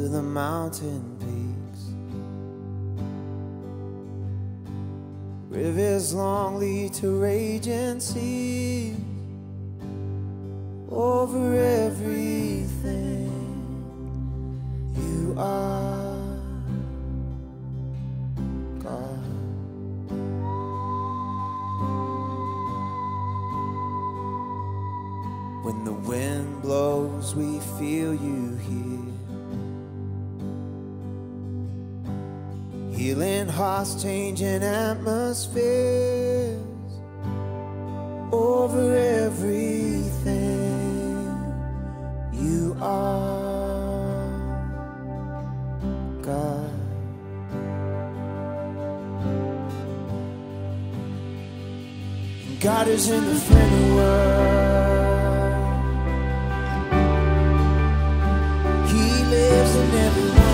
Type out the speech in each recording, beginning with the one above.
to the mountain peaks. Rivers long lead to raging seas over everything you are. When the wind blows, we feel you here. Healing hearts, changing atmospheres over everything you are, God. God is in the Whenua. Lives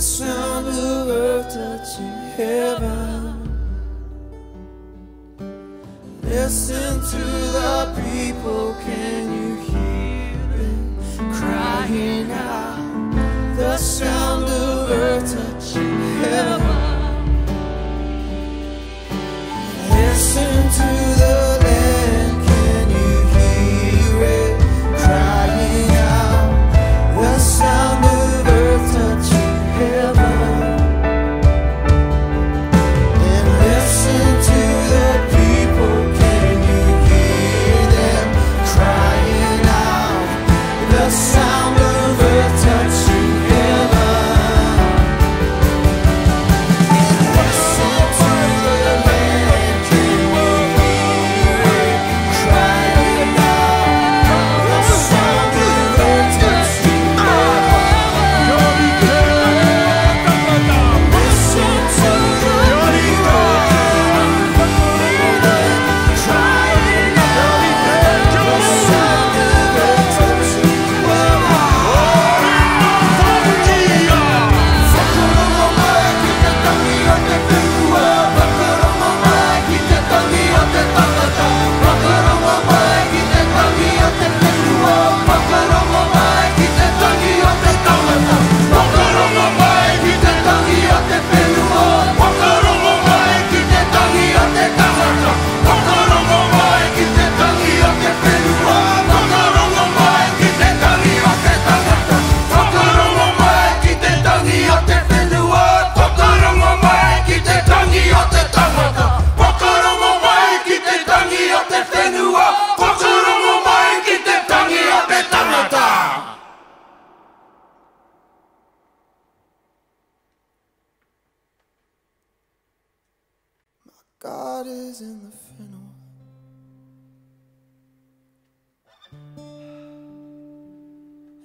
the sound of earth touching heaven. Listen to the people, can you hear them crying out? The sound of earth touching heaven. Listen to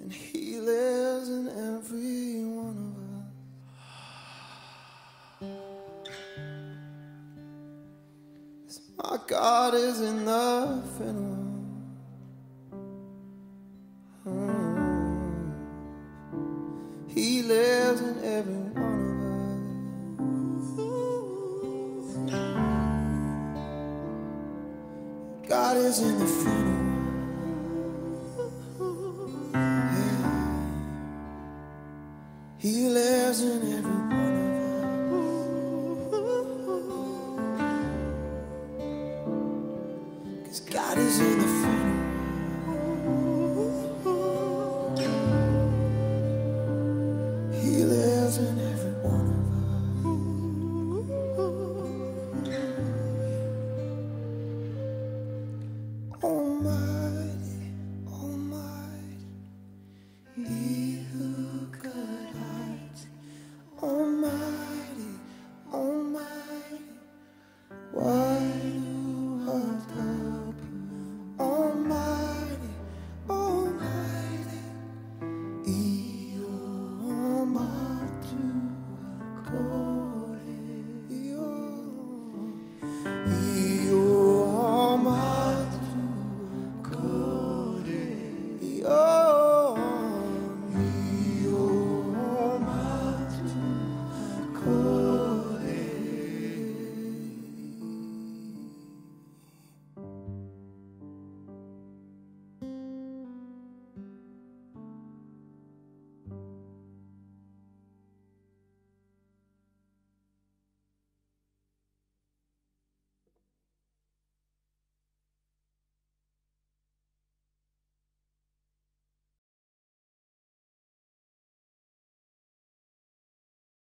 and he lives in every one of us. My God is enough and lives in every one of us. Cause God is in the Whenua. He lives in every one of us. Almighty, Almighty.